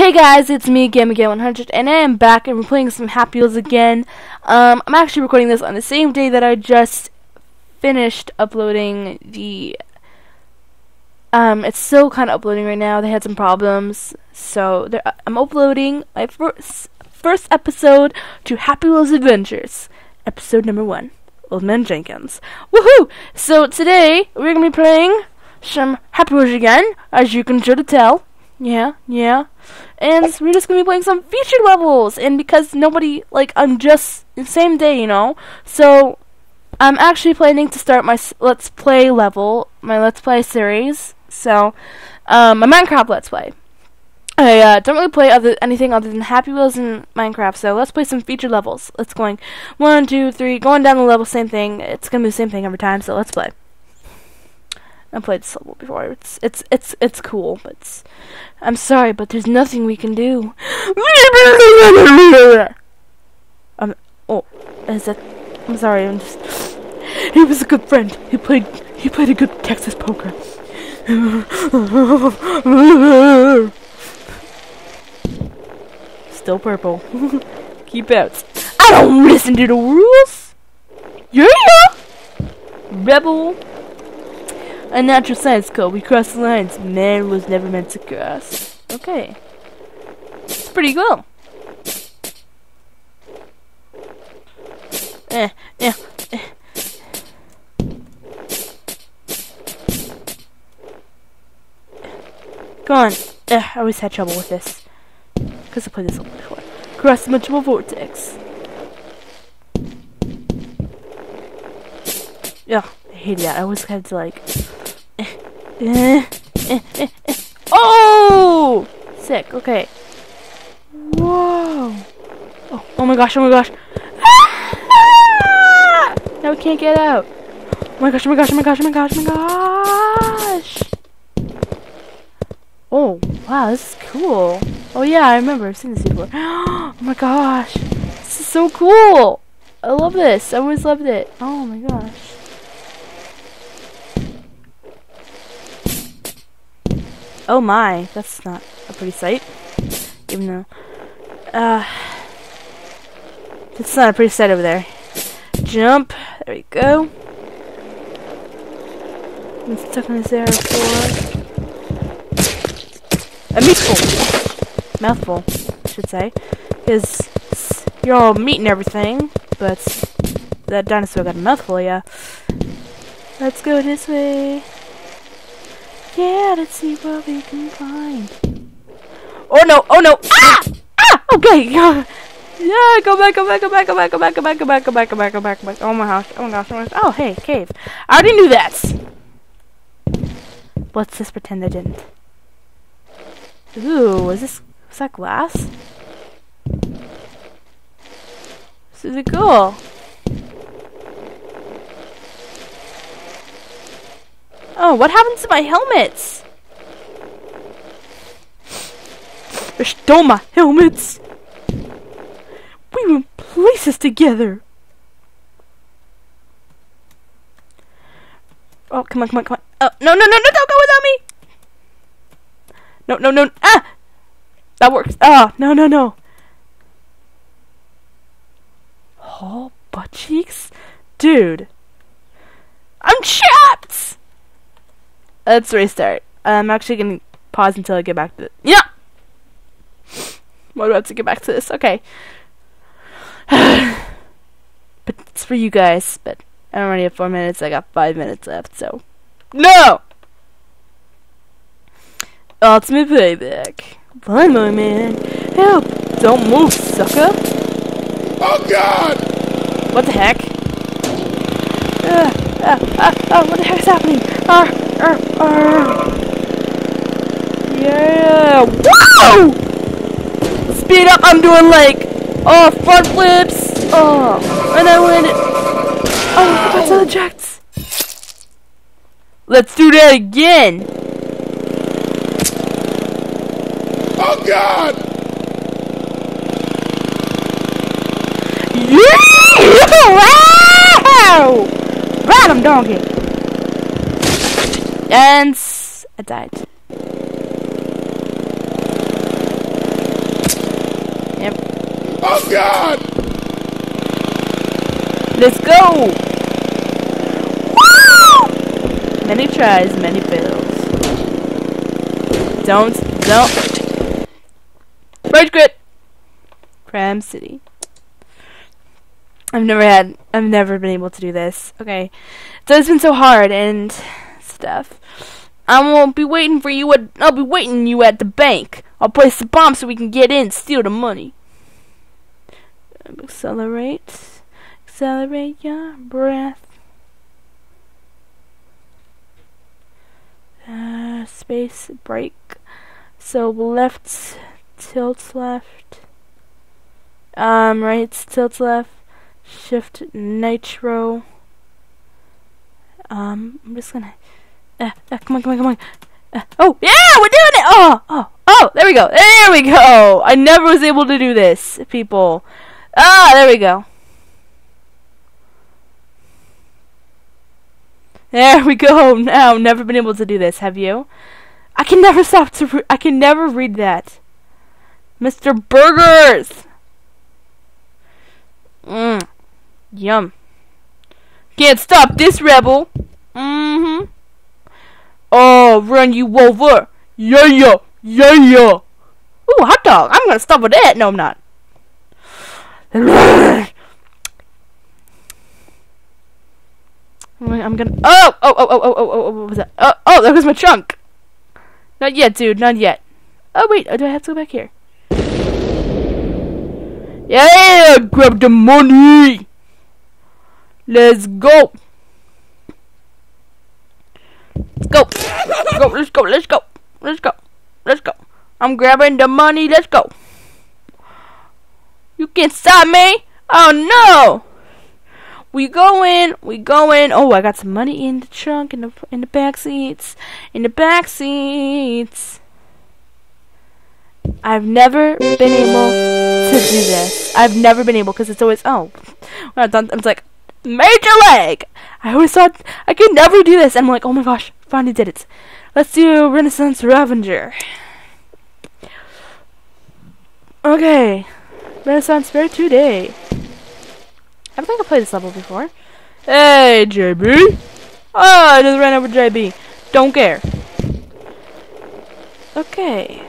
Hey guys, it's me, GameAgain100, and I am back and we're playing some Happy Wheels again. Um, I'm actually recording this on the same day that I just finished uploading the... Um, it's still kind of uploading right now. They had some problems, so I'm uploading my first, first episode to Happy Wheels Adventures, episode number one, Old Man Jenkins. Woohoo! So today, we're going to be playing some Happy Wheels again, as you can sort of tell. Yeah, yeah. And we're just gonna be playing some featured levels, and because nobody, like, I'm just same day, you know. So I'm actually planning to start my Let's Play level, my Let's Play series. So, um, my Minecraft Let's Play. I uh, don't really play other anything other than Happy Wheels and Minecraft, so let's play some featured levels. Let's going one, two, three, going down the level, same thing. It's gonna be the same thing every time, so let's play. I played level before. It's it's it's it's cool, but it's, I'm sorry, but there's nothing we can do. um, oh, is that? I'm sorry. I'm just. He was a good friend. He played. He played a good Texas poker. Still purple. Keep out. I don't listen to the rules. Yeah. Rebel. A natural science code. We cross the lines man was never meant to cross. Okay. It's pretty cool. Eh, yeah, eh. Come on. Ugh, I always had trouble with this. Because I played this one before. Cross dimensional vortex. Yeah, I hate that. I always had to like oh! Sick, okay. Whoa! Oh, oh my gosh, oh my gosh. Now we can't get out. Oh my gosh, oh my gosh, oh my gosh, oh my gosh, oh my gosh! Oh, wow, this is cool. Oh yeah, I remember, I've seen this before. Oh my gosh! This is so cool! I love this, I always loved it. Oh my gosh. Oh my, that's not a pretty sight. Even though, uh, it's not a pretty sight over there. Jump. There we go. I'm stuck in this area for a meatful. Mouthful, I should say. Because you're all meat and everything, but that dinosaur got a mouthful, yeah. Let's go this way. Yeah, let's see what we can find. Oh no! Oh no! Ah! Ah! Okay. Yeah, go back, go back, go back, go back, go back, go back, go back, go back, go back, go back, go back. Oh my gosh! Oh my gosh! Oh, my gosh. oh hey, cave. I already knew that. Let's just pretend I didn't. Ooh, is this is that glass? This is cool. Oh, what happens to my helmets? They stole my helmets. We went places together. Oh, come on, come on, come on. Oh, no, no, no, no, don't go without me. No, no, no. Ah! That works. Ah, no, no, no. Oh, butt cheeks? Dude. I'm trapped! Let's restart. I'm actually going to pause until I get back to. Yeah! What do I to get back to this? Okay. but it's for you guys, but I already have four minutes. I got five minutes left, so. No! Ultimate payback. Bye, my man. Help! Don't move, sucker! Oh, God! What the heck? Uh, uh, uh, uh, what the heck is happening? Uh, uh, uh. Yeah! Whoa! Speed up! I'm doing like, oh, front flips. Oh, and I went. Oh, I forgot to eject. Let's do that again. Oh God! Yeah! Wow! Ride him, donkey. And I died. Oh God! Let's go! Woo! Many tries, many fails. Don't, don't. Rage quit! Cram City. I've never had, I've never been able to do this. Okay. So it's been so hard and stuff. I won't be waiting for you at, I'll be waiting you at the bank. I'll place the bomb so we can get in, and steal the money. Accelerate. Accelerate your breath. Uh, space break. So left tilt left. Um, right tilt left. Shift nitro. Um, I'm just gonna. Uh, uh, come on, come on, come on. Uh, oh, yeah, we're doing it! Oh, oh, oh, there we go. There we go. I never was able to do this, people. Ah, there we go. There we go. Now, never been able to do this. Have you? I can never stop to. I can never read that. Mr. Burgers. Mmm. Yum. Can't stop this rebel. Mm-hmm. Oh, run you over. Yeah, yeah, yeah, yeah. Ooh, hot dog. I'm gonna stop with that. No, I'm not. I'm gonna. Oh, oh, oh, oh, oh, oh, oh, what was that? Oh, oh, that was my trunk. Not yet, dude. Not yet. Oh wait, oh, do I have to go back here? Yeah, grab the money. Let's go. Let's go. Let's go. Let's go. Let's go. Let's go. Let's go. I'm grabbing the money. Let's go. You can't stop me. Oh no. We go in, we go in. Oh, I got some money in the trunk, in the in the back seats, in the back seats. I've never been able to do this. I've never been able because it's always oh, when I'm done, I'm like major leg. I always thought I could never do this, and I'm like, oh my gosh, finally did it. Let's do Renaissance Ravager. Okay, Renaissance Fair today. I don't think I played this level before. Hey, JB. Oh, I just ran over JB. Don't care. Okay.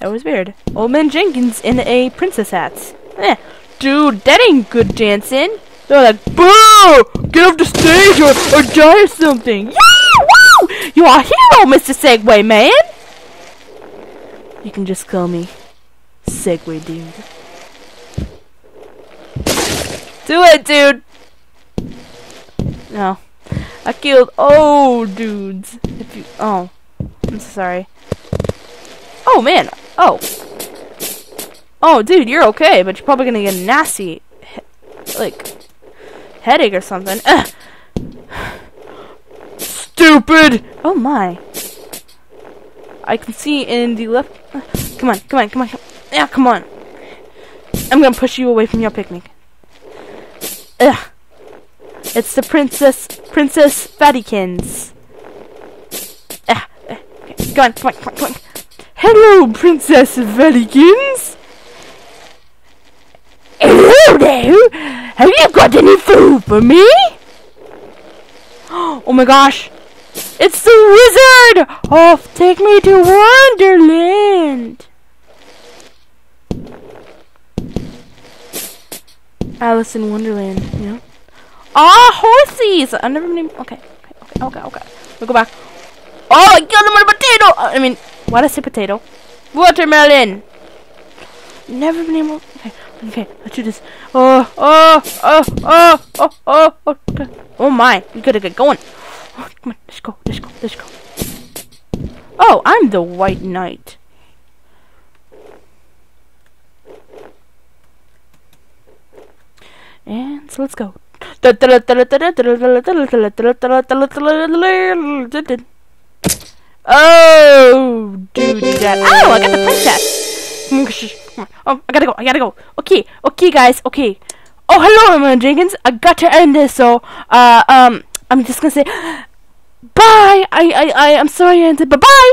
That was weird. Old Man Jenkins in a princess hat. Eh. Dude, that ain't good dancing. They're like, boo! Get off the stage or, or die or something. Yeah! Woo! You're a hero, Mr. Segway Man! You can just call me Segway Dude. Do it, dude! No. I killed oh dudes. You oh. I'm sorry. Oh man. Oh. Oh dude, you're okay, but you're probably gonna get a nasty like headache or something. Ugh. Stupid! Oh my. I can see in the left come on, come on, come on, come Yeah, come on. I'm gonna push you away from your picnic. Ugh. It's the Princess Princess Fattykins. Ah, okay. Come on, come on, come on, come on. Hello, Princess Fattykins. Hello there. Have you got any food for me? Oh my gosh. It's the wizard! Oh, take me to Wonderland! Alice in Wonderland, know? Ah, horsies! I never been. Okay, okay, okay, okay. We'll go back. Oh, I killed him with a potato! I mean, why did I say potato? Watermelon! Never been able. Okay, let's do this. Oh, oh, oh, oh, oh, oh, oh. Oh my, we gotta get going. Oh, come on, let's go, let's go, let's go. Oh, I'm the White Knight. And so let's go. Oh, dude, that. Oh, I got the princess. Oh, I gotta go. I gotta go. Okay, okay, guys. Okay. Oh, hello, Emma Jenkins. I got to end this, so uh, um, I'm just gonna say bye. I, I, I, I'm sorry I ended. Bye, bye.